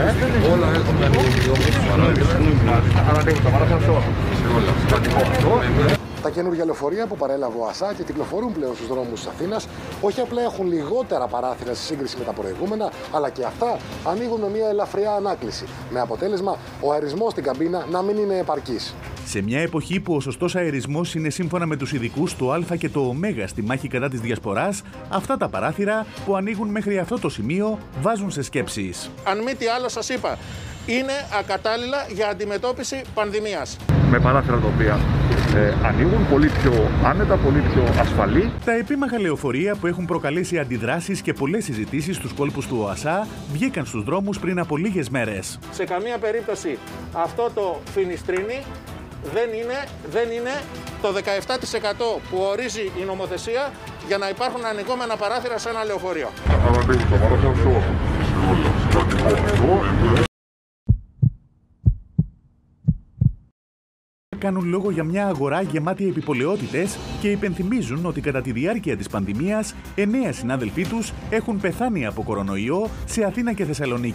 Hola, έχουν ανοίγει όπως Ανοίγουν τα παράθυρα όλα. Τα καινούργια λεωφορεία που παρέλαβε ο ΑΣΑ και κυκλοφορούν πλέον στους δρόμους της Αθήνας, όχι απλά έχουν λιγότερα παράθυρα σε σύγκριση με τα προηγούμενα, αλλά και αυτά ανοίγουν με μια ελαφριά ανάκληση. Με αποτέλεσμα ο αερισμός στην καμπίνα να μην είναι επαρκής. Σε μια εποχή που ο σωστός αερισμός είναι σύμφωνα με τους ειδικούς το Α και το Ω στη μάχη κατά της διασποράς, αυτά τα παράθυρα που ανοίγουν μέχρι αυτό το σημείο βάζουν σε σκέψεις. Αν μη τι άλλο, σας είπα, είναι ακατάλληλα για αντιμετώπιση πανδημίας. Με παράθυρα τα οποία ε, ανοίγουν πολύ πιο άνετα, πολύ πιο ασφαλή. Τα επίμαχα λεωφορεία που έχουν προκαλέσει αντιδράσεις και πολλές συζητήσεις στους κόλπους του ΟΑΣΑ βγήκαν στους δρόμους πριν από λίγες μέρες. Σε καμία περίπτωση αυτό το φινιστρίνι δεν είναι, δεν είναι το 17% που ορίζει η νομοθεσία για να υπάρχουν ανοιγόμενα παράθυρα σε ένα λεωφορείο. Κάνουν λόγο για μια αγορά γεμάτη επιπολαιότητες και υπενθυμίζουν ότι κατά τη διάρκεια της πανδημίας, εννέα συνάδελφοί τους έχουν πεθάνει από κορονοϊό σε Αθήνα και Θεσσαλονίκη.